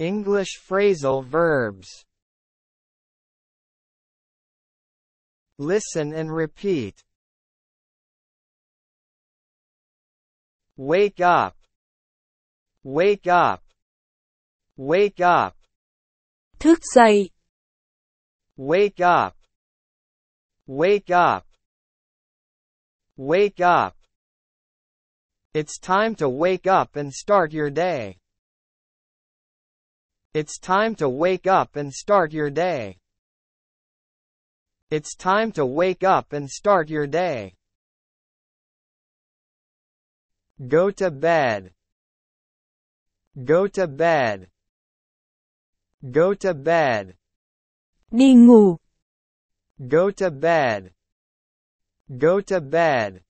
English phrasal verbs. Listen and repeat. Wake up. Wake up. Wake up. Thức dậy. Wake up. Wake up. Wake up. It's time to wake up and start your day. It's time to wake up and start your day. It's time to wake up and start your day. Go to bed. Go to bed. Go to bed. Đi ngủ. Go to bed. Go to bed.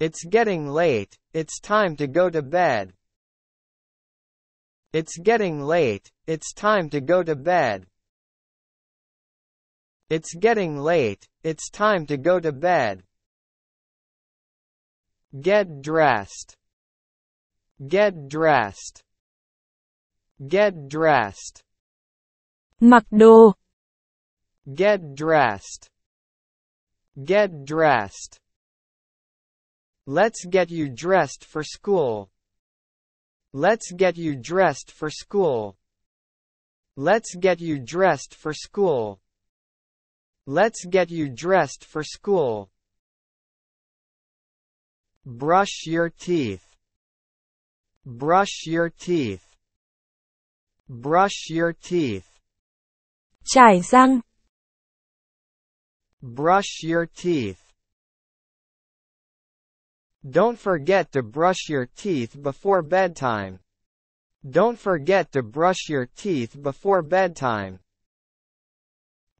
It's getting late, it's time to go to bed. It's getting late, it's time to go to bed. It's getting late, it's time to go to bed. Get dressed. Get dressed. Get dressed. Mặc đồ. Get dressed. Get dressed. Let's get you dressed for school. Let's get you dressed for school. Let's get you dressed for school. Let's get you dressed for school. Brush your teeth. Brush your teeth. Brush your teeth. Chải răng. Brush your teeth. Don't forget to brush your teeth before bedtime. Don't forget to brush your teeth before bedtime.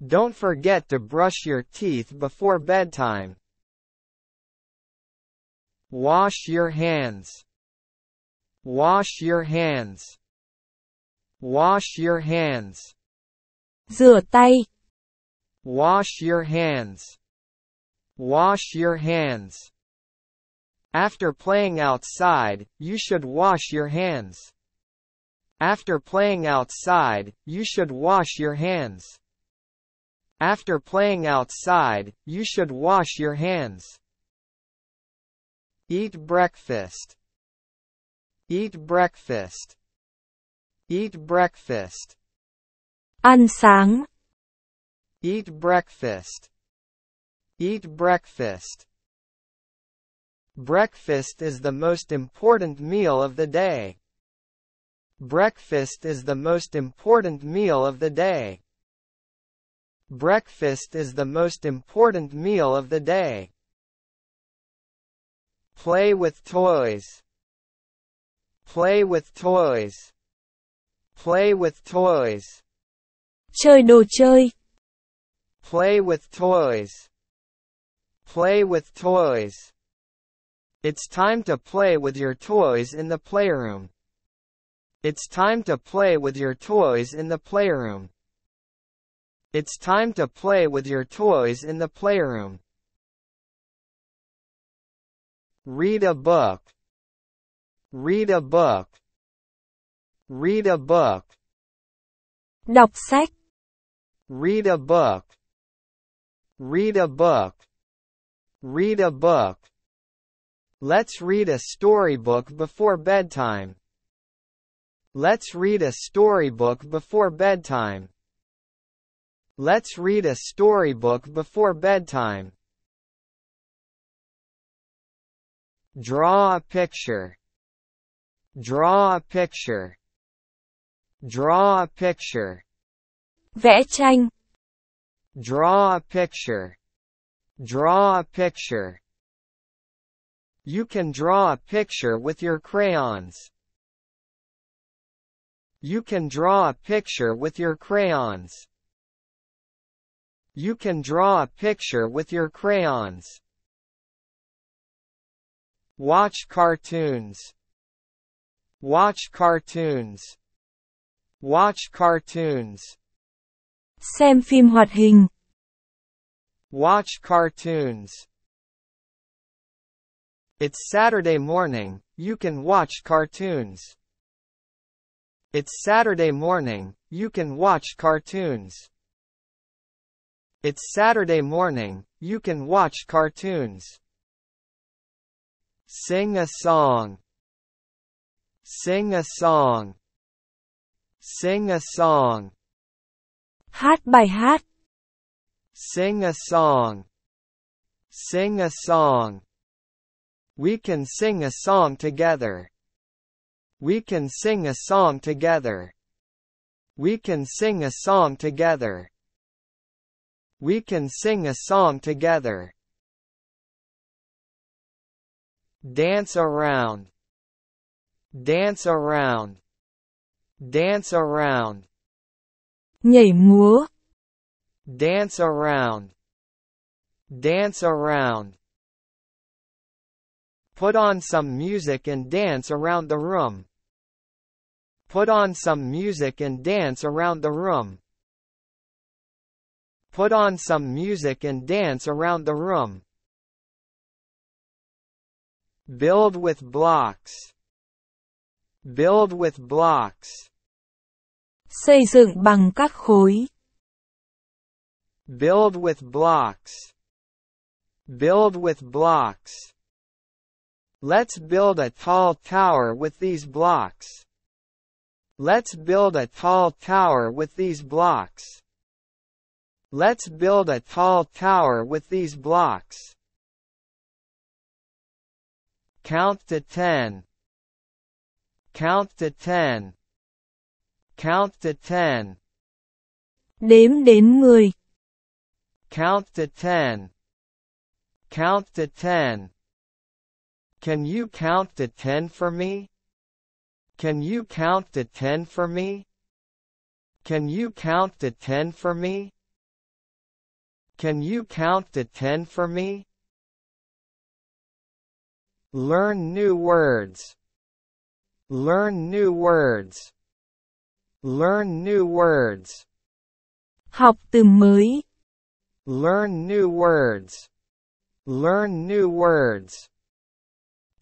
Don't forget to brush your teeth before bedtime. Wash your hands. Wash your hands. Wash your hands. Rửa tay. Wash your hands. Wash your hands. After playing outside, you should wash your hands. After playing outside, you should wash your hands. After playing outside, you should wash your hands. Eat breakfast. Eat breakfast. Eat breakfast. Ăn sáng. Eat breakfast. Eat breakfast. Breakfast is the most important meal of the day. Breakfast is the most important meal of the day. Breakfast is the most important meal of the day. Play with toys. Play with toys. Play with toys. Chơi đồ chơi. Play with toys. Play with toys. It's time to play with your toys in the playroom. It's time to play with your toys in the playroom. It's time to play with your toys in the playroom. Read a book. Read a book. Read a book. Đọc sách. Read a book. Read a book. Read a book. Let's read a storybook before bedtime. Let's read a storybook before bedtime. Let's read a storybook before bedtime. Draw a picture. Draw a picture. Draw a picture. Vẽ tranh. Draw a picture. Draw a picture. You can draw a picture with your crayons. You can draw a picture with your crayons. You can draw a picture with your crayons. Watch cartoons. Watch cartoons. Watch cartoons. Xem phim hoạt hình. Watch cartoons. It's Saturday morning, you can watch cartoons. It's Saturday morning, you can watch cartoons. It's Saturday morning, you can watch cartoons. Sing a song. Sing a song. Sing a song. Hát bài hát. Sing a song. Sing a song. We can sing a song together. We can sing a song together. We can sing a song together. We can sing a song together. Dance around. Dance around. Dance around. Nhảy múa. Dance around. Dance around. Put on some music and dance around the room. Put on some music and dance around the room. Put on some music and dance around the room. Build with blocks. Build with blocks. Xây dựng bằng các khối. Build with blocks. Build with blocks. Let's build a tall tower with these blocks. Let's build a tall tower with these blocks. Let's build a tall tower with these blocks. Count to ten. Count to ten. Count to ten. Đếm đến 10. Count to ten. Count to ten. Can you count to ten for me? Can you count to ten for me? Can you count to ten for me? Can you count to ten for me? Learn new words. Learn new words. Learn new words. Học từ mới. Learn new words. Learn new words.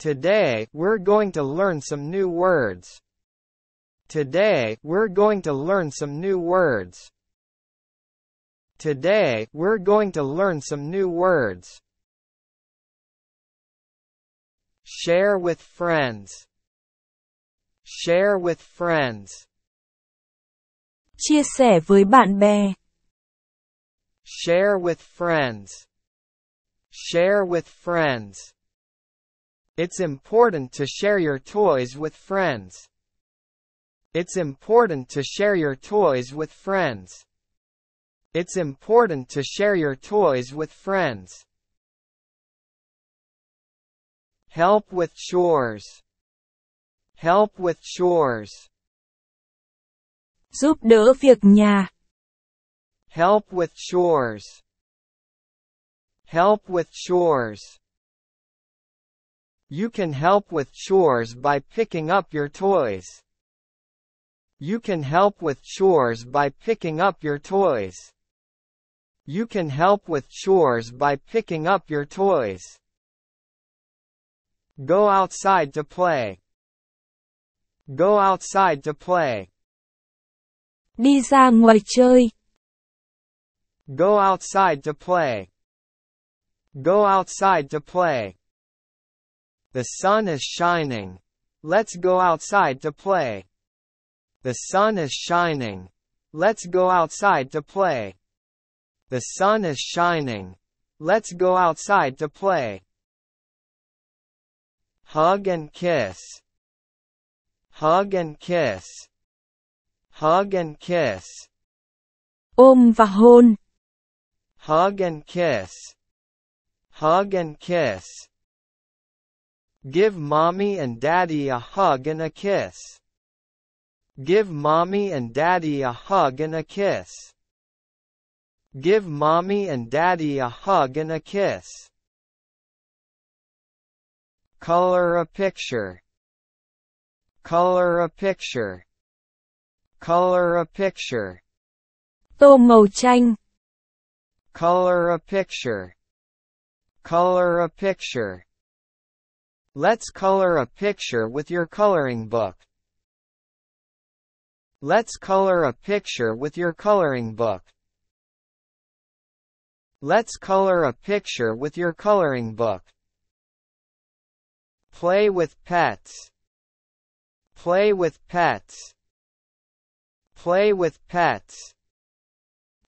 Today, we're going to learn some new words. Today, we're going to learn some new words. Today, we're going to learn some new words. Share with friends. Share with friends. Chia sẻ với bạn bè. Share with friends. Share with friends. It's important to share your toys with friends. It's important to share your toys with friends. It's important to share your toys with friends. Help with chores. Help with chores. Giúp đỡ việc nhà. Help with chores. Help with chores. You can help with chores by picking up your toys. You can help with chores by picking up your toys. You can help with chores by picking up your toys. Go outside to play. Go outside to play. Đi ra ngoài chơi. Go outside to play. Go outside to play. The sun is shining. Let's go outside to play. The sun is shining. Let's go outside to play. The sun is shining. Let's go outside to play. Hug and kiss. Hug and kiss. Hug and kiss. Ôm và hôn. Hug and kiss. Hug and kiss. Give mommy and daddy a hug and a kiss. Give mommy and daddy a hug and a kiss. Give mommy and daddy a hug and a kiss. Color a picture. Color a picture. Color a picture. Tô màu tranh. Color a picture. Color a picture. Let's color a picture with your coloring book. Let's color a picture with your coloring book. Let's color a picture with your coloring book. Play with pets. Play with pets. Play with pets.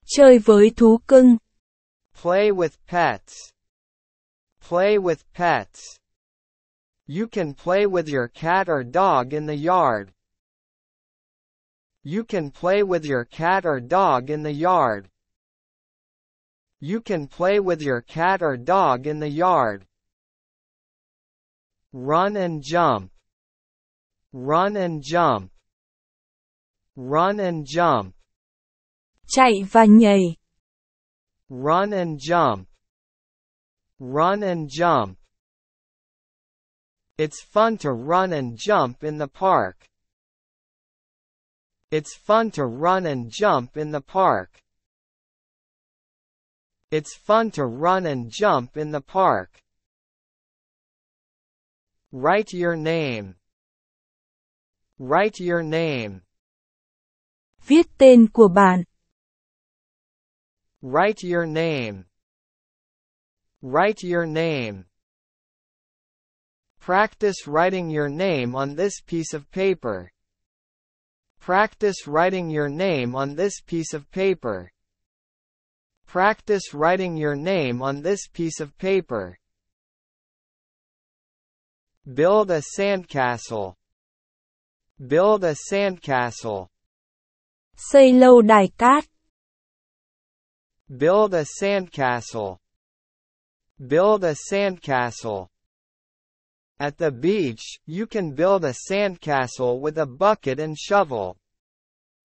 Chơi với thú cưng. Play with pets. Play with pets. You can play with your cat or dog in the yard. You can play with your cat or dog in the yard. You can play with your cat or dog in the yard. Run and jump. Run and jump. Run and jump. Chạy và nhảy. Run and jump. Run and jump. It's fun to run and jump in the park. It's fun to run and jump in the park. It's fun to run and jump in the park. Write your name. Write your name. Viết tên của bạn. Write your name. Write your name. Practice writing your name on this piece of paper. Practice writing your name on this piece of paper. Practice writing your name on this piece of paper. Build a sandcastle. Build a sandcastle. Xây lâu đài cát. Build a sandcastle. Build a sandcastle. At the beach, you can build a sandcastle with a bucket and shovel.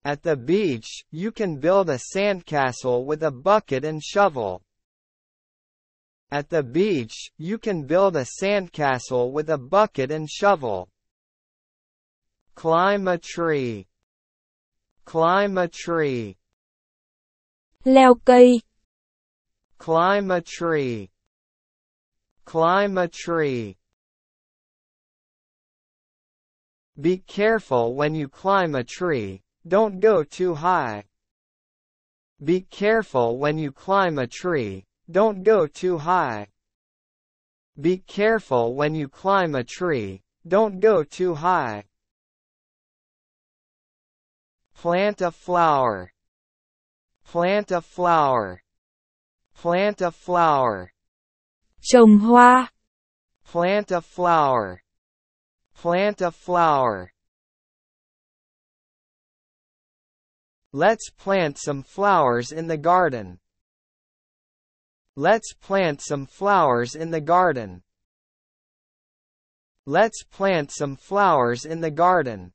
At the beach, you can build a sandcastle with a bucket and shovel. At the beach, you can build a sandcastle with a bucket and shovel. Climb a tree. Climb a tree. Leo cây. Climb a tree. Climb a tree. Be careful when you climb a tree, don't go too high. Be careful when you climb a tree, don't go too high. Be careful when you climb a tree, don't go too high. Plant a flower. Plant a flower. Plant a flower. Trồng hoa. Plant a flower. Plant a flower. Let's plant some flowers in the garden. Let's plant some flowers in the garden. Let's plant some flowers in the garden.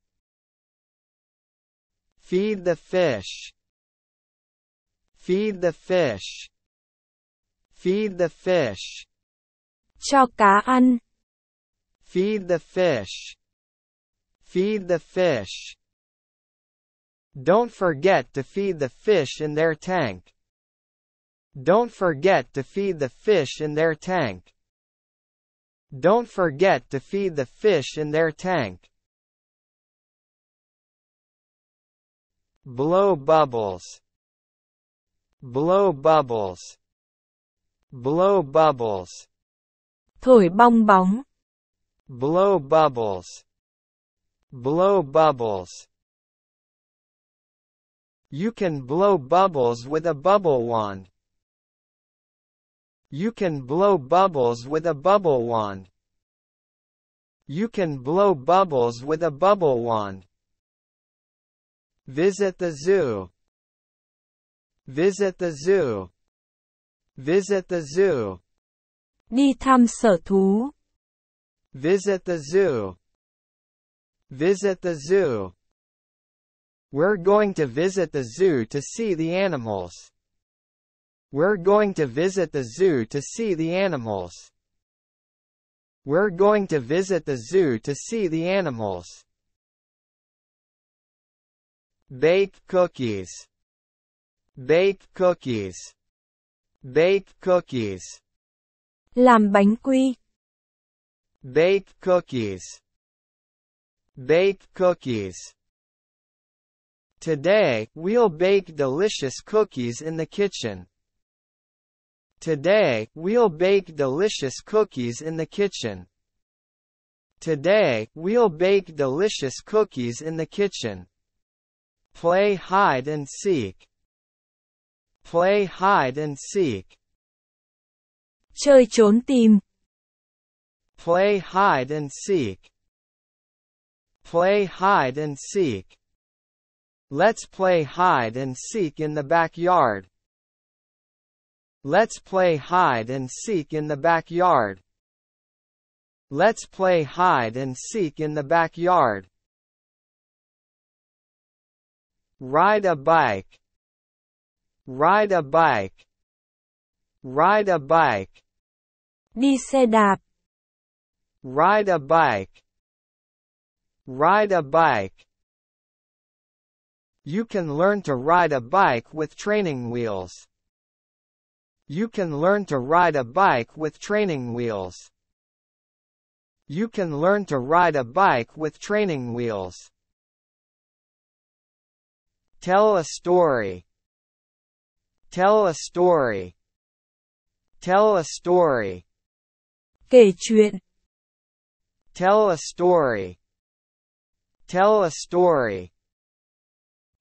Feed the fish. Feed the fish. Feed the fish. Cho cá ăn. Feed the fish. Feed the fish. Don't forget to feed the fish in their tank. Don't forget to feed the fish in their tank. Don't forget to feed the fish in their tank. Blow bubbles. Blow bubbles. Blow bubbles. Thổi bong bóng. Blow bubbles. Blow bubbles. You can blow bubbles with a bubble wand. You can blow bubbles with a bubble wand. You can blow bubbles with a bubble wand. Visit the zoo. Visit the zoo. Visit the zoo. Đi thăm sở thú. Visit the zoo. Visit the zoo. We're going to visit the zoo to see the animals. We're going to visit the zoo to see the animals. We're going to visit the zoo to see the animals. Bake cookies. Bake cookies. Bake cookies. Làm bánh quy. Bake cookies. Bake cookies. Today, we'll bake delicious cookies in the kitchen. Today, we'll bake delicious cookies in the kitchen. Today, we'll bake delicious cookies in the kitchen. Play hide and seek. Play hide and seek. Chơi trốn tìm. Play hide and seek. Play hide and seek. Let's play hide and seek in the backyard. Let's play hide and seek in the backyard. Let's play hide and seek in the backyard. Ride a bike. Ride a bike. Ride a bike. Đi xe đạp. Ride a bike. Ride a bike. You can learn to ride a bike with training wheels. You can learn to ride a bike with training wheels. You can learn to ride a bike with training wheels. Tell a story. Tell a story. Tell a story. Kể chuyện. Tell a story. Tell a story.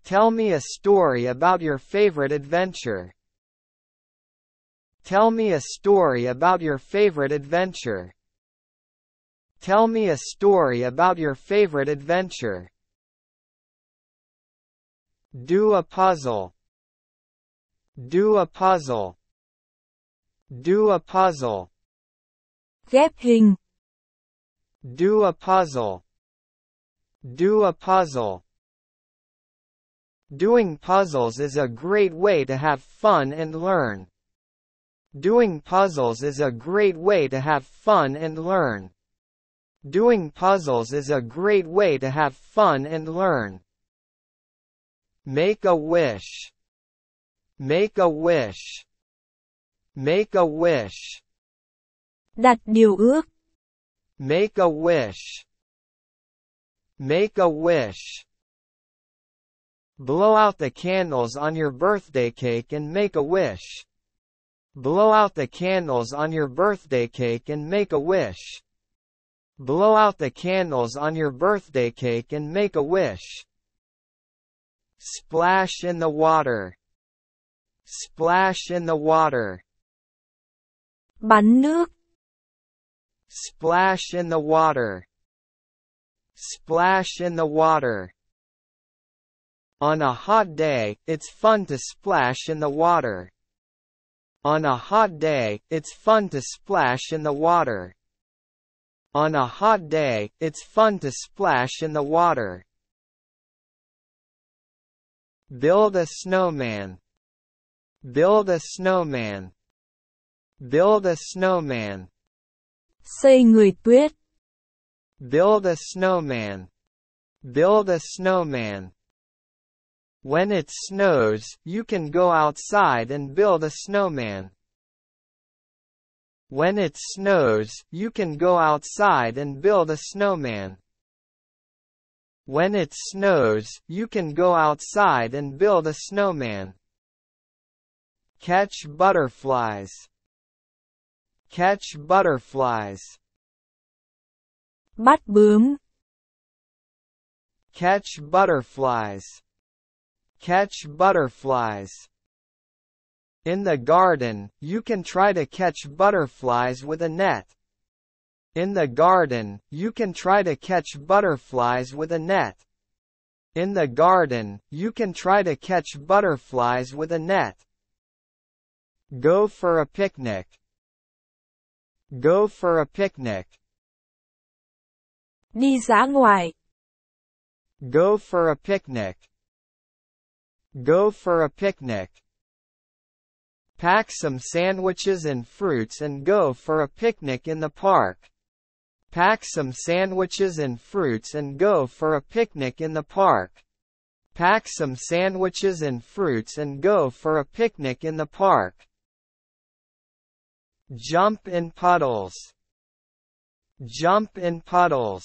Tell me a story about your favorite adventure. Tell me a story about your favorite adventure. Tell me a story about your favorite adventure. Do a puzzle. Do a puzzle. Do a puzzle. Ghép hình. Do a puzzle. Do a puzzle. Doing puzzles is a great way to have fun and learn. Doing puzzles is a great way to have fun and learn. Doing puzzles is a great way to have fun and learn. Make a wish. Make a wish. Make a wish. Đặt điều ước. Make a wish. Make a wish. Blow out the candles on your birthday cake and make a wish. Blow out the candles on your birthday cake and make a wish. Blow out the candles on your birthday cake and make a wish. Splash in the water. Splash in the water. Bắn nước. Splash in the water. Splash in the water. On a hot day, it's fun to splash in the water. On a hot day, it's fun to splash in the water. On a hot day, it's fun to splash in the water. Build a snowman. Build a snowman. Build a snowman. Xây người tuyết. Build a snowman. Build a snowman. When it snows, you can go outside and build a snowman. When it snows, you can go outside and build a snowman. When it snows, you can go outside and build a snowman. Catch butterflies. Catch butterflies. Bắt bướm. Catch butterflies. Catch butterflies. In the garden, you can try to catch butterflies with a net. In the garden, you can try to catch butterflies with a net. In the garden, you can try to catch butterflies with a net. Go for a picnic. Go for a picnic. Đi dã ngoại. Go for a picnic. Go for a picnic. Pack some sandwiches and fruits and go for a picnic in the park. Pack some sandwiches and fruits and go for a picnic in the park. Pack some sandwiches and fruits and go for a picnic in the park. Jump in puddles. Jump in puddles.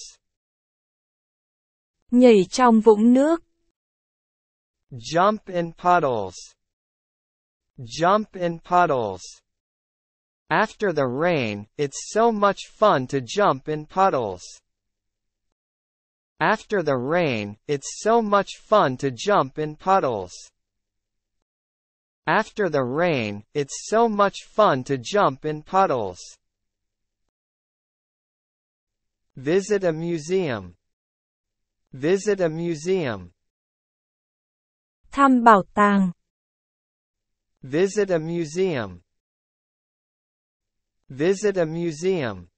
Nhảy trong vũng nước. Jump in puddles. Jump in puddles. After the rain, it's so much fun to jump in puddles. After the rain, it's so much fun to jump in puddles. After the rain, it's so much fun to jump in puddles. Visit a museum. Visit a museum. Thăm bảo tàng. Visit a museum. Visit a museum.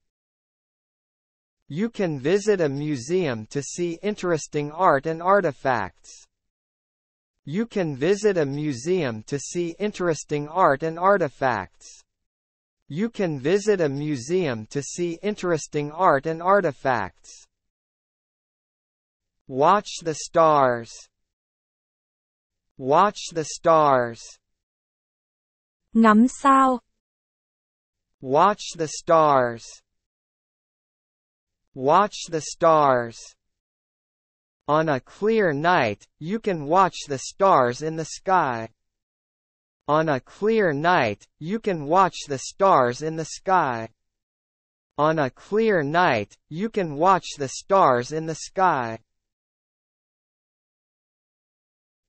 You can visit a museum to see interesting art and artifacts. You can visit a museum to see interesting art and artifacts. You can visit a museum to see interesting art and artifacts. Watch the stars. Watch the stars. Ngắm sao. Watch the stars. Watch the stars. On a clear night, you can watch the stars in the sky. On a clear night, you can watch the stars in the sky. On a clear night, you can watch the stars in the sky.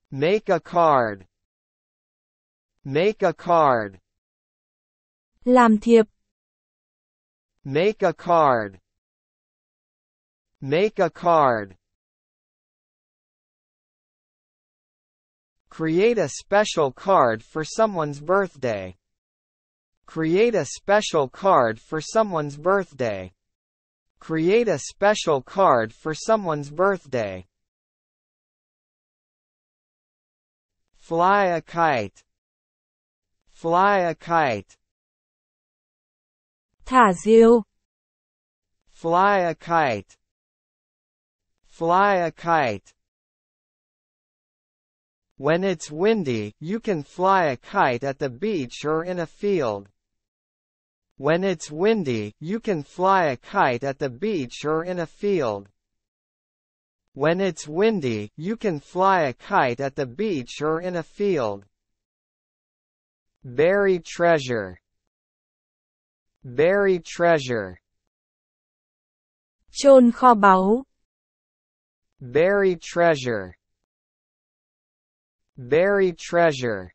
Make a card. Make a card. Làm thiệp. Make a card. Make a card. Create a special card for someone's birthday. Create a special card for someone's birthday. Create a special card for someone's birthday. Fly a kite. Fly a kite. Thả diều. Fly a kite. Fly a kite. When it's windy, you can fly a kite at the beach or in a field. When it's windy, you can fly a kite at the beach or in a field. When it's windy, you can fly a kite at the beach or in a field. Bury treasure. Bury treasure. Chôn kho báu. Bury treasure. Bury treasure.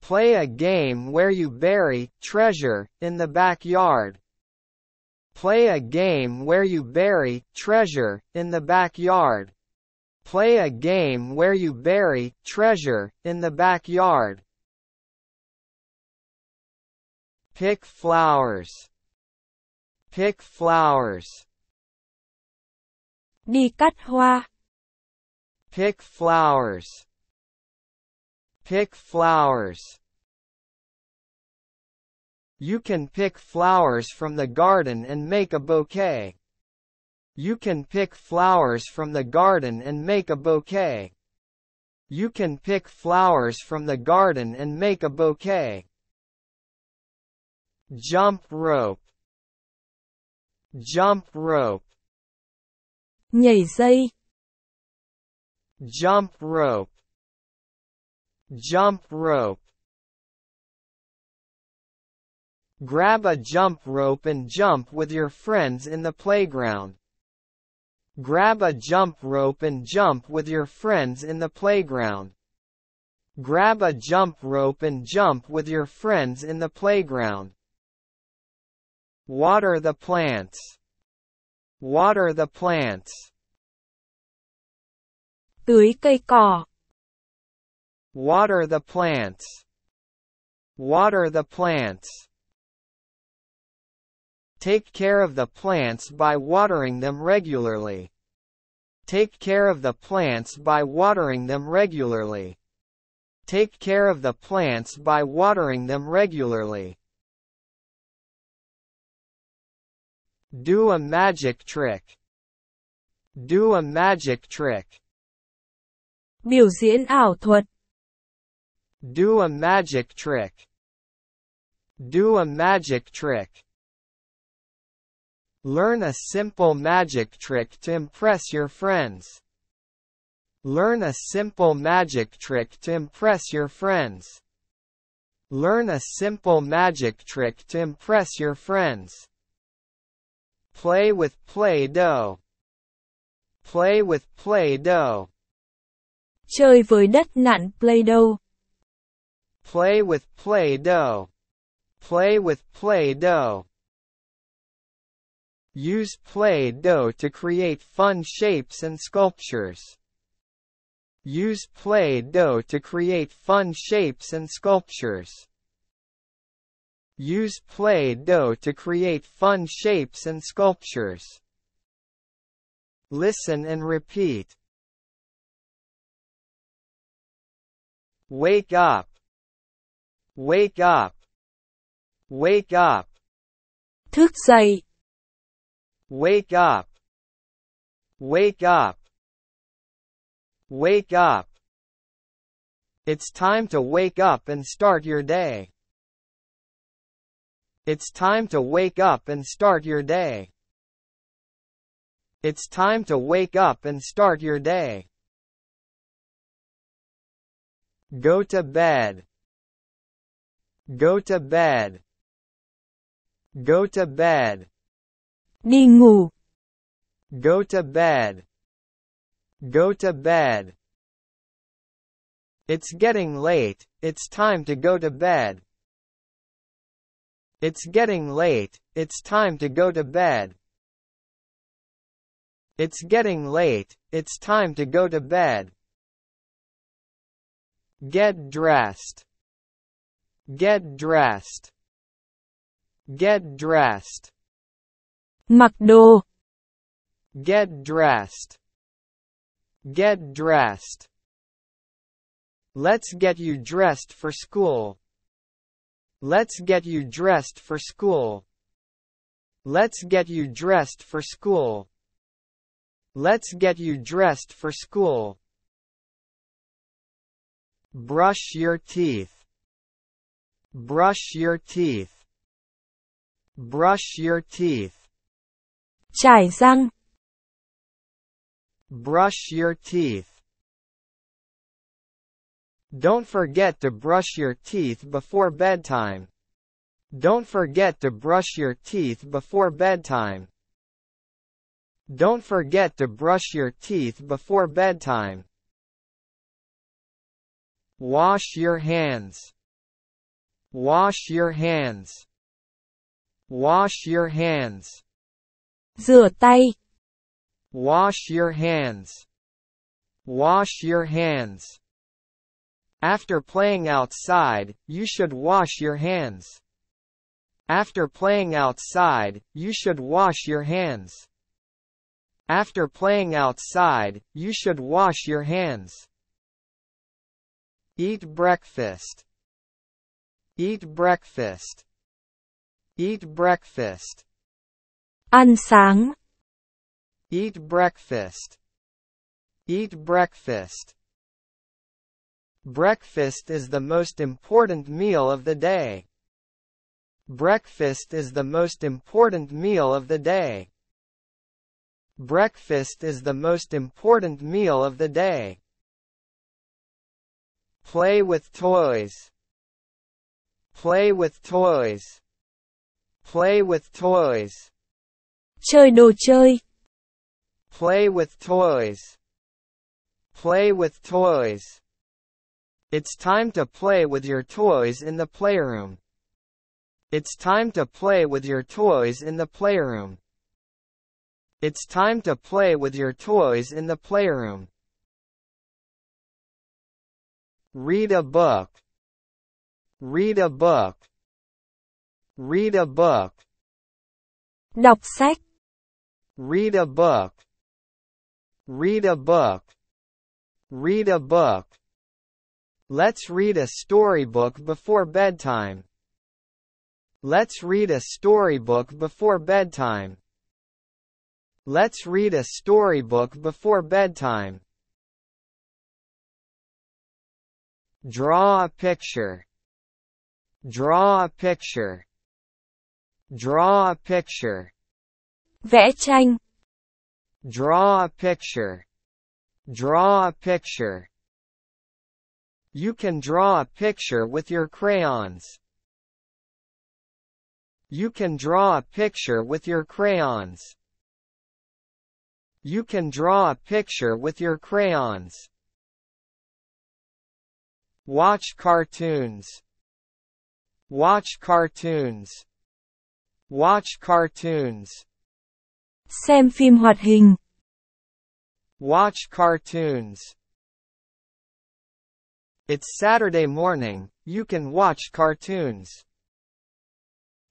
Play a game where you bury treasure in the backyard. Play a game where you bury treasure in the backyard. Play a game where you bury treasure in the backyard. Pick flowers. Pick flowers. Đi cắt hoa. Pick flowers. Pick flowers. You can pick flowers from the garden and make a bouquet. You can pick flowers from the garden and make a bouquet. You can pick flowers from the garden and make a bouquet. Jump rope. Jump rope. Nhảy dây. Jump rope. Jump rope. Grab a jump rope and jump with your friends in the playground. Grab a jump rope and jump with your friends in the playground. Grab a jump rope and jump with your friends in the playground. Water the plants. Water the plants. Tưới cây cỏ. Water the plants. Water the plants. Take care of the plants by watering them regularly. Take care of the plants by watering them regularly. Take care of the plants by watering them regularly. Do a magic trick. Do a magic trick. Biểu diễn ảo thuật. Do a magic trick. Do a magic trick. Learn a simple magic trick to impress your friends. Learn a simple magic trick to impress your friends. Learn a simple magic trick to impress your friends. Play with Play-Doh. Play with Play-Doh. Chơi với đất nặn Play-Doh. Play with Play-Doh. Play with Play-Doh. Use Play-Doh to create fun shapes and sculptures. Use Play-Doh to create fun shapes and sculptures. Use Play-Doh to create fun shapes and sculptures. Listen and repeat. Wake up. Wake up. Wake up. Thức dậy. Wake up. Wake up. Wake up. It's time to wake up and start your day. It's time to wake up and start your day. It's time to wake up and start your day. Go to bed. Go to bed. Go to bed. Đi ngủ. Go to bed. Go to bed. It's getting late, it's time to go to bed. It's getting late, it's time to go to bed. It's getting late, it's time to go to bed. Get dressed. Get dressed. Get dressed. Mặc đồ. Get dressed. Get dressed. Let's get you dressed for school. Let's get you dressed for school. Let's get you dressed for school. Let's get you dressed for school. Brush your teeth. Brush your teeth. Brush your teeth. Chải răng. Brush your teeth. Don't forget to brush your teeth before bedtime. Don't forget to brush your teeth before bedtime. Don't forget to brush your teeth before bedtime. Wash your hands. Wash your hands. Wash your hands. Rửa tay. Wash your hands. Wash your hands. After playing outside, you should wash your hands. After playing outside, you should wash your hands. After playing outside, you should wash your hands. Eat breakfast. Eat breakfast. Eat breakfast. Ăn sáng. Eat breakfast. Eat breakfast. Breakfast is the most important meal of the day. Breakfast is the most important meal of the day. Breakfast is the most important meal of the day. Play with toys. Play with toys. Play with toys. Chơi đồ chơi. Play with toys. Play with toys. It's time to play with your toys in the playroom. It's time to play with your toys in the playroom. It's time to play with your toys in the playroom. Read a book. Read a book. Read a book. Đọc sách. Read a book. Read a book. Read a book. Let's read a storybook before bedtime. Let's read a storybook before bedtime. Let's read a storybook before bedtime. Draw a picture. Draw a picture. Draw a picture. Vẽ tranh. Draw a picture. Draw a picture. You can draw a picture with your crayons. You can draw a picture with your crayons. You can draw a picture with your crayons. Watch cartoons. Watch cartoons. Watch cartoons. Xem phim hoạt hình. Watch cartoons. It's Saturday morning, you can watch cartoons.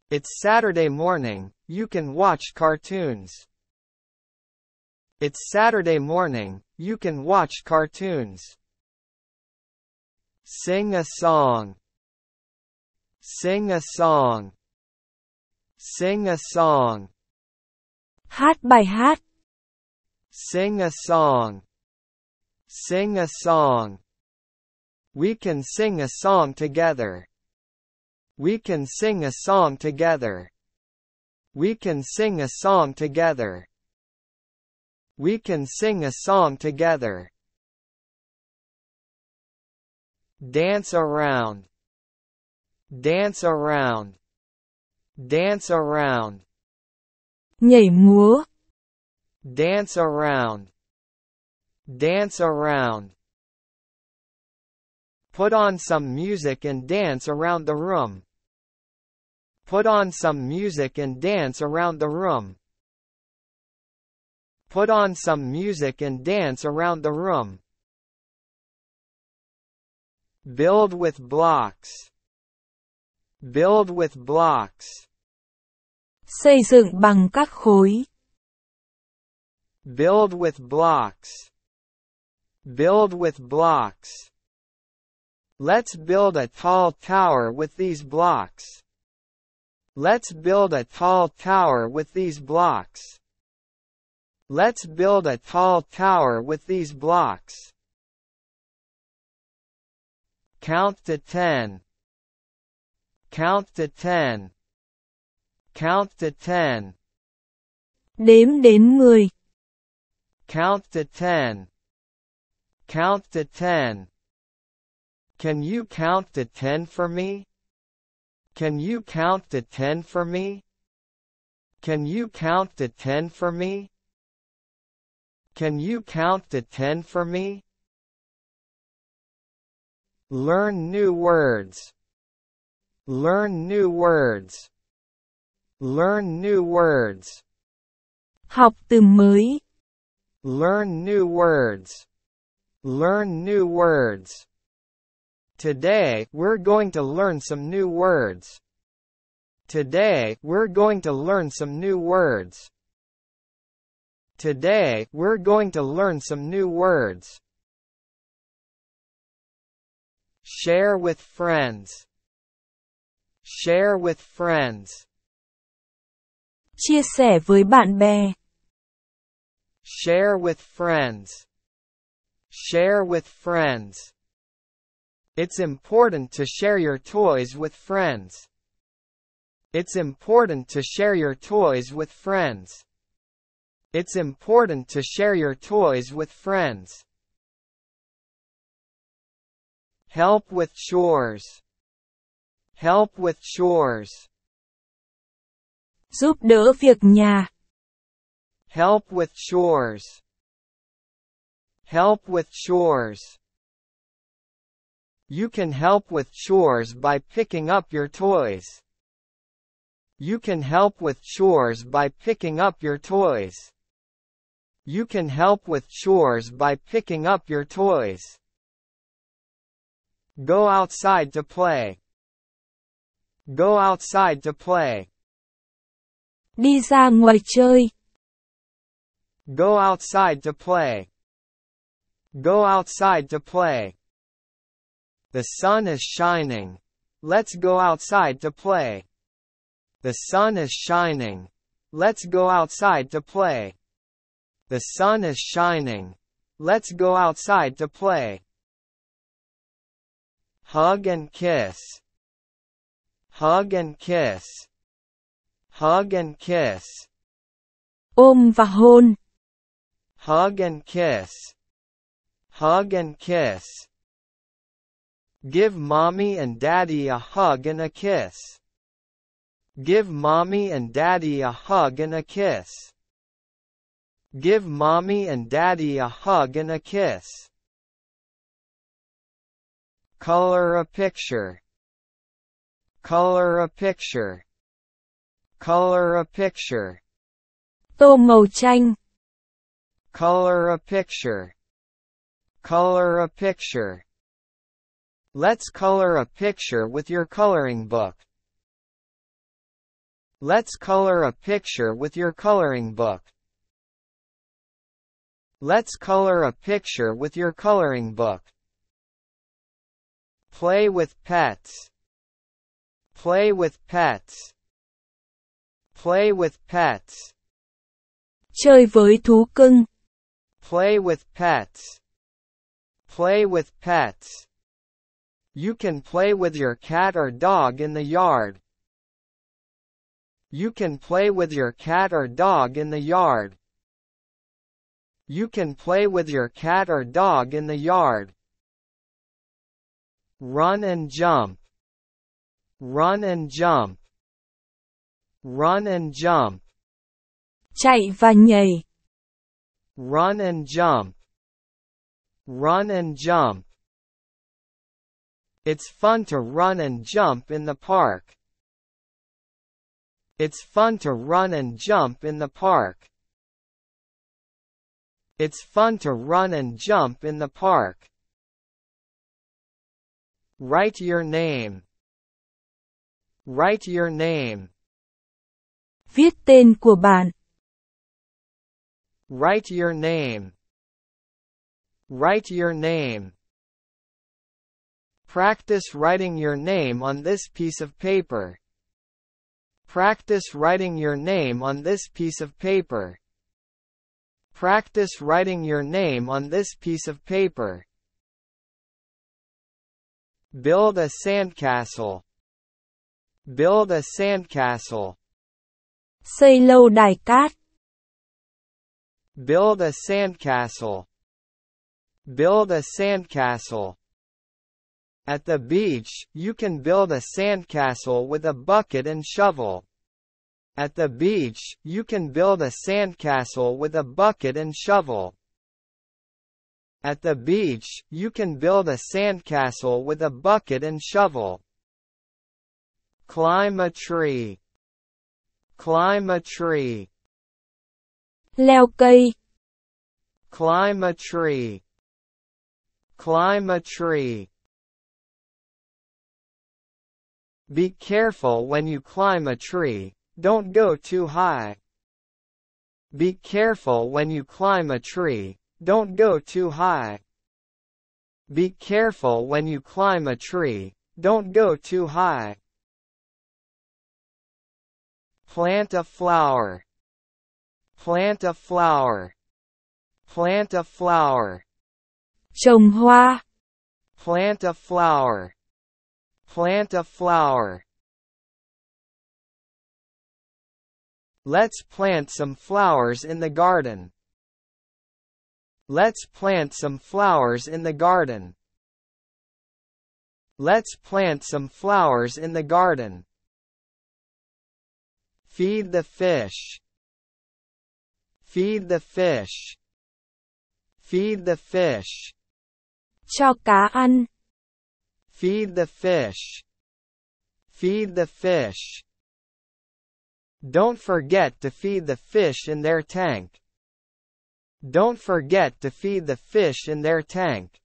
It's Saturday morning, you can watch cartoons. It's Saturday morning, you can watch cartoons. Sing a song. Sing a song. Sing a song. Hát bài hát. Sing a song. Sing a song. We can sing a song together. We can sing a song together. We can sing a song together. We can sing a song together. Dance around. Dance around. Dance around. Nhảy múa. Dance around. Dance around. Put on some music and dance around the room. Put on some music and dance around the room. Put on some music and dance around the room. Build with blocks. Build with blocks. Xây dựng bằng các khối. Build with blocks. Build with blocks. Let's build a tall tower with these blocks. Let's build a tall tower with these blocks. Let's build a tall tower with these blocks. Count to ten. Count to ten. Count to ten. Đếm đến 10. Count to ten. Count to ten. Can you count to ten for me? Can you count to ten for me? Can you count to ten for me? Can you count to ten for me? Learn new words. Learn new words. Learn new words. Học từ mới. Learn new words. Learn new words. Today, we're going to learn some new words. Today, we're going to learn some new words. Today, we're going to learn some new words. Share with friends. Share with friends. Chia sẻ với bạn bè. Share with friends. Share with friends. It's important to share your toys with friends. It's important to share your toys with friends. It's important to share your toys with friends. Help with chores. Help with chores. Giúp đỡ việc nhà. Help with chores. Help with chores. You can help with chores by picking up your toys. You can help with chores by picking up your toys. You can help with chores by picking up your toys. Go outside to play. Go outside to play. Đi ra ngoài chơi. Go outside to play. Go outside to play. The sun is shining. Let's go outside to play. The sun is shining. Let's go outside to play. The sun is shining. Let's go outside to play. Hug and kiss. Hug and kiss. Hug and kiss. Ôm và hôn. Hug and kiss. Hug and kiss. Give mommy and daddy a hug and a kiss. Give mommy and daddy a hug and a kiss. Give mommy and daddy a hug and a kiss. Color a picture. Color a picture. Color a picture. Tô màu tranh. Color a picture. Color a picture. Let's color a picture with your coloring book. Let's color a picture with your coloring book. Let's color a picture with your coloring book. Play with pets. Play with pets. Play with pets. Chơi với thú cưng. Play with pets. Play with pets. You can play with your cat or dog in the yard. You can play with your cat or dog in the yard. You can play with your cat or dog in the yard. Run and jump. Run and jump. Run and jump. Chạy và nhảy. Run and jump. Run and jump. It's fun to run and jump in the park. It's fun to run and jump in the park. It's fun to run and jump in the park. Write your name. Write your name. Viết tên của bạn. Write your name. Write your name. Practice writing your name on this piece of paper. Practice writing your name on this piece of paper. Practice writing your name on this piece of paper. Build a sandcastle. Build a sandcastle. Xây lâu đài cát. Build a sandcastle. Build a sandcastle. At the beach, you can build a sandcastle with a bucket and shovel. At the beach, you can build a sandcastle with a bucket and shovel. At the beach, you can build a sandcastle with a bucket and shovel. Climb a tree. Climb a tree. Leo cây. Climb a tree. Climb a tree. Be careful when you climb a tree, don't go too high. Be careful when you climb a tree, don't go too high. Be careful when you climb a tree, don't go too high. Plant a flower. Plant a flower. Plant a flower. Trồng hoa. Plant a flower. Plant a flower. Let's plant some flowers in the garden. Let's plant some flowers in the garden. Let's plant some flowers in the garden. Feed the fish. Feed the fish. Feed the fish. Cho cá ăn. Feed the fish. Feed the fish. Don't forget to feed the fish in their tank. Don't forget to feed the fish in their tank.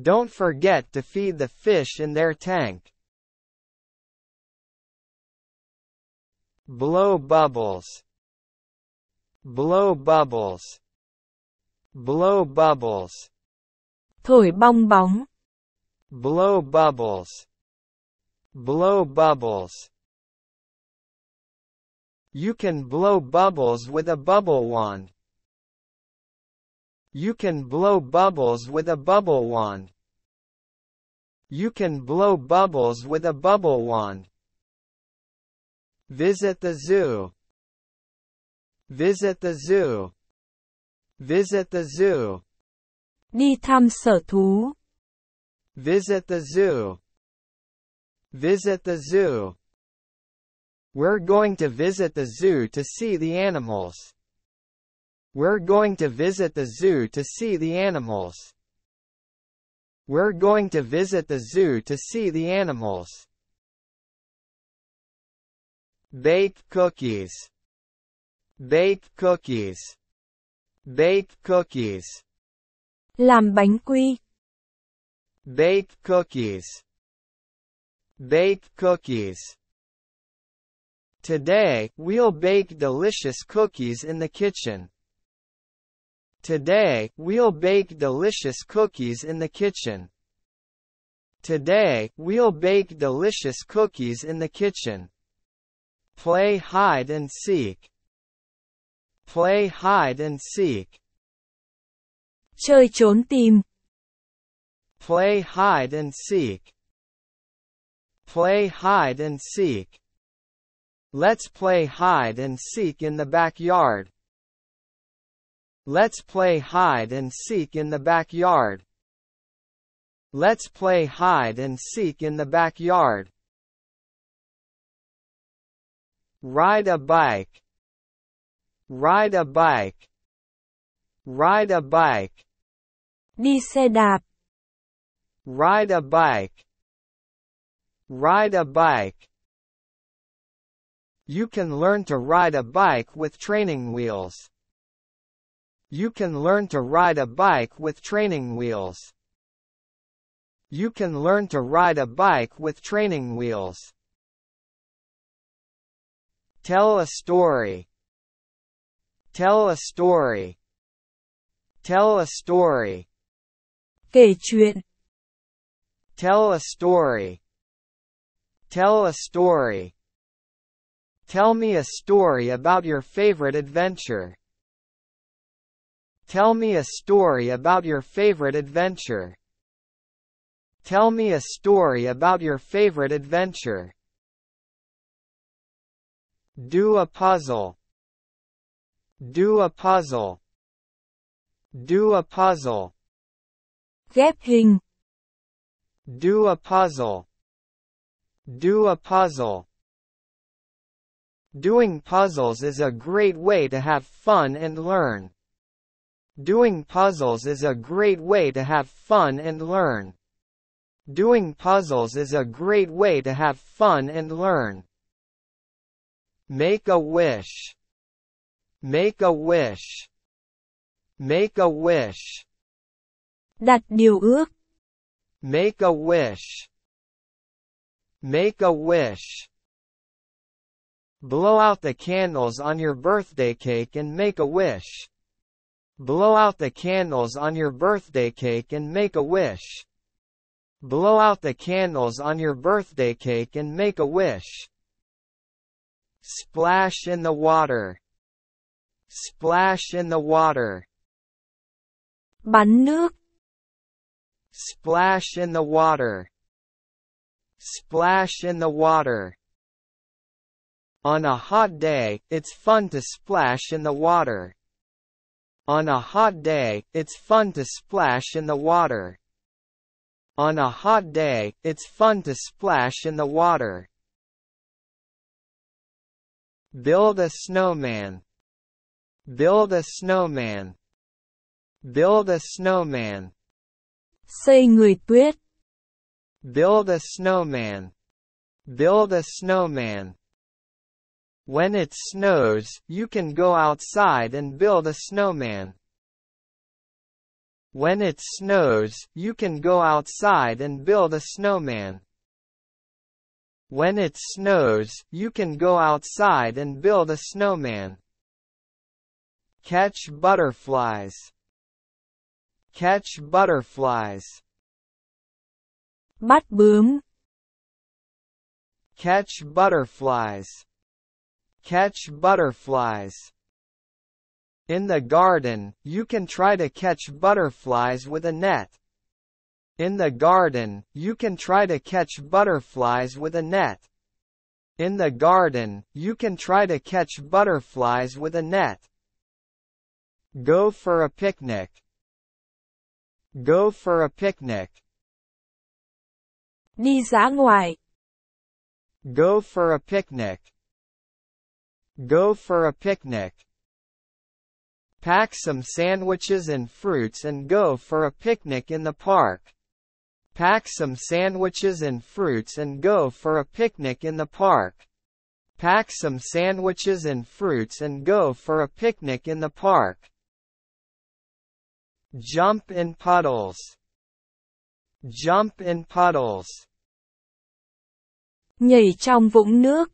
Don't forget to feed the fish in their tank. Blow bubbles. Blow bubbles. Blow bubbles. Thổi bong bóng. Blow bubbles. Blow bubbles. You can blow bubbles with a bubble wand. You can blow bubbles with a bubble wand. You can blow bubbles with a bubble wand. Visit the zoo. Visit the zoo. Visit the zoo. Đi thăm sở thú. Visit the zoo. Visit the zoo. We're going to visit the zoo to see the animals. We're going to visit the zoo to see the animals. We're going to visit the zoo to see the animals. Bake cookies. Bake cookies. Bake cookies. Làm bánh quy. Bake cookies. Bake cookies. Today, we'll bake delicious cookies in the kitchen. Today, we'll bake delicious cookies in the kitchen. Today, we'll bake delicious cookies in the kitchen. Play hide and seek. Play hide and seek. Chơi trốn tìm. Play hide and seek. Play hide and seek. Let's play hide and seek in the backyard. Let's play hide and seek in the backyard. Let's play hide and seek in the backyard. Ride a bike. Ride a bike. Ride a bike. Đi xe đạp. Ride a bike. Ride a bike. You can learn to ride a bike with training wheels. You can learn to ride a bike with training wheels. You can learn to ride a bike with training wheels. Tell a story. Tell a story. Tell a story. Kể chuyện. Tell a story. Tell a story. Tell me a story about your favorite adventure. Tell me a story about your favorite adventure. Tell me a story about your favorite adventure. Do a puzzle. Do a puzzle. Do a puzzle. Ghép hình. Do a puzzle. Do a puzzle. Doing puzzles is a great way to have fun and learn. Doing puzzles is a great way to have fun and learn. Doing puzzles is a great way to have fun and learn. Make a wish. Make a wish. Make a wish. Đặt điều ước. Make a wish. Make a wish. Blow out the candles on your birthday cake and make a wish. Blow out the candles on your birthday cake and make a wish. Blow out the candles on your birthday cake and make a wish. Splash in the water. Splash in the water. Bắn nước. Splash in the water. Splash in the water. On a hot day, it's fun to splash in the water. On a hot day, it's fun to splash in the water. On a hot day, it's fun to splash in the water. Build a snowman. Build a snowman. Build a snowman. Xây người tuyết. Build a snowman. Build a snowman. When it snows, you can go outside and build a snowman. When it snows, you can go outside and build a snowman. When it snows, you can go outside and build a snowman. Catch butterflies. Catch butterflies. Bắt bướm. Catch butterflies. Catch butterflies. In the garden, you can try to catch butterflies with a net. In the garden, you can try to catch butterflies with a net. In the garden, you can try to catch butterflies with a net. Go for a picnic. Go for a picnic. Đi dã ngoại. Go for a picnic. Go for a picnic. Pack some sandwiches and fruits and go for a picnic in the park. Pack some sandwiches and fruits and go for a picnic in the park. Pack some sandwiches and fruits and go for a picnic in the park. Jump in puddles. Jump in puddles. Nhảy trong vũng nước.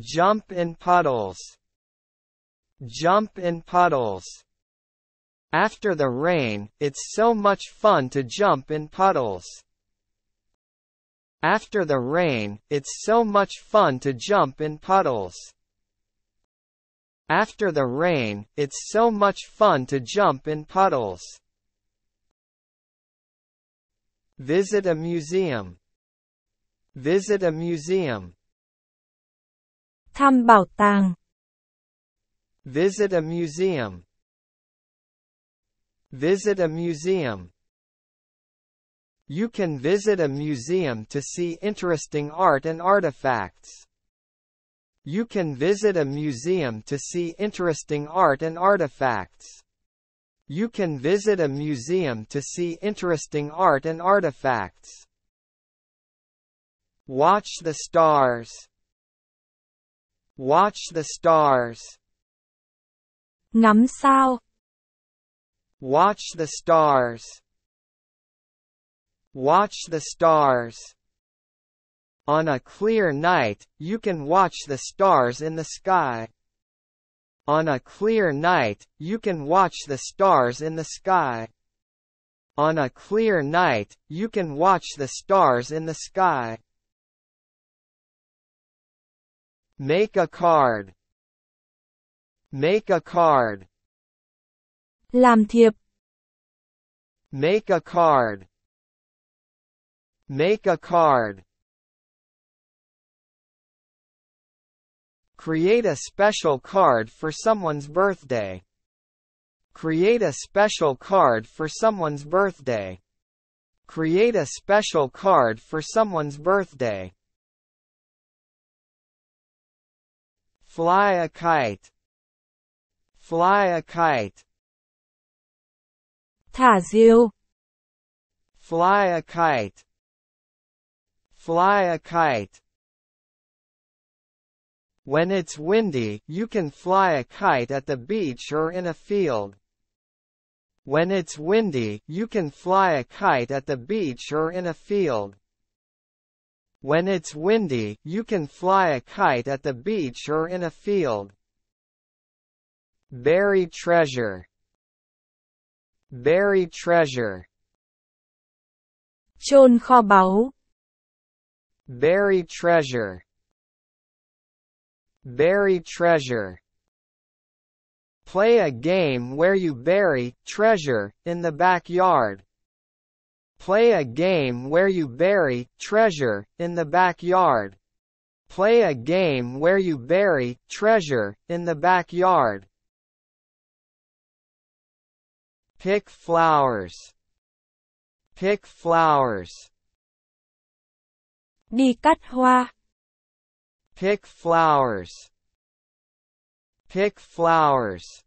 Jump in puddles. Jump in puddles. After the rain, it's so much fun to jump in puddles. After the rain, it's so much fun to jump in puddles. After the rain, it's so much fun to jump in puddles. Visit a museum. Visit a museum. Thăm bảo tàng. Visit a museum. Visit a museum. You can visit a museum to see interesting art and artifacts. You can visit a museum to see interesting art and artifacts. You can visit a museum to see interesting art and artifacts. Watch the stars. Watch the stars. Ngắm sao. Watch the stars. Watch the stars. On a clear night, you can watch the stars in the sky. On a clear night, you can watch the stars in the sky. On a clear night, you can watch the stars in the sky. Make a card. Make a card. Làm thiệp. Make a card. Make a card. Create a special card for someone's birthday. Create a special card for someone's birthday. Create a special card for someone's birthday. Fly a kite. Fly a kite. Thả diều. Fly a kite. Fly a kite. When it's windy, you can fly a kite at the beach or in a field. When it's windy, you can fly a kite at the beach or in a field. When it's windy, you can fly a kite at the beach or in a field. Bury treasure. Bury treasure. Chôn kho báu. Bury treasure. Bury treasure. Play a game where you bury treasure in the backyard. Play a game where you bury treasure in the backyard. Play a game where you bury treasure in the backyard. Pick flowers. Pick flowers. Đi cắt hoa. Pick flowers. Pick flowers.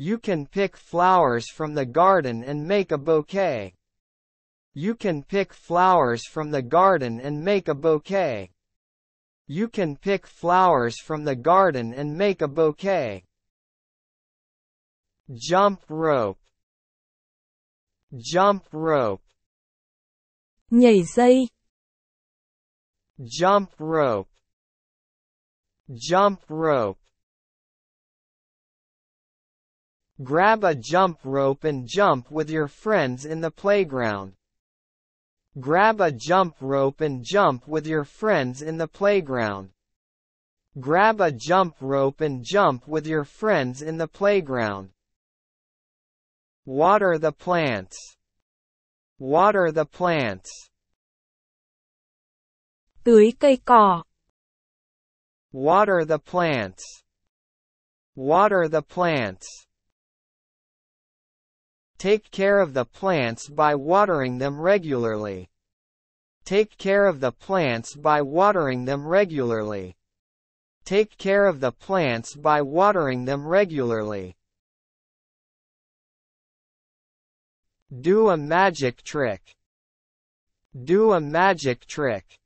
You can pick flowers from the garden and make a bouquet. You can pick flowers from the garden and make a bouquet. You can pick flowers from the garden and make a bouquet. Jump rope. Jump rope. Nhảy dây. Jump rope. Jump rope. Grab a jump rope and jump with your friends in the playground. Grab a jump rope and jump with your friends in the playground. Grab a jump rope and jump with your friends in the playground. Water the plants. Water the plants. Tưới cây cỏ. Water the plants. Water the plants. Take care of the plants by watering them regularly. Take care of the plants by watering them regularly. Take care of the plants by watering them regularly. Do a magic trick. Do a magic trick.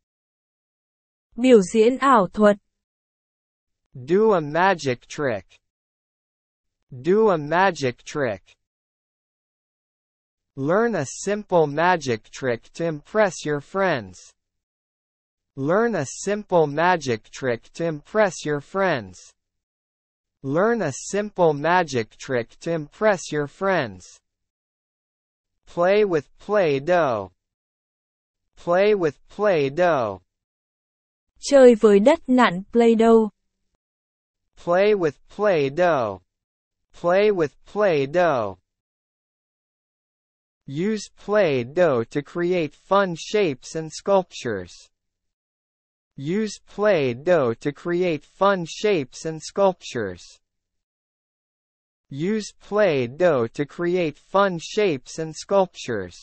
Biểu diễn ảo thuật. Do a magic trick. Do a magic trick. Learn a simple magic trick to impress your friends. Learn a simple magic trick to impress your friends. Learn a simple magic trick to impress your friends. Play with Play-Doh. Play with Play-Doh. Chơi với đất nặn Play-Doh. Play with Play-Doh. Play with Play-Doh. Use Play-Doh to create fun shapes and sculptures. Use Play-Doh to create fun shapes and sculptures. Use Play-Doh to create fun shapes and sculptures.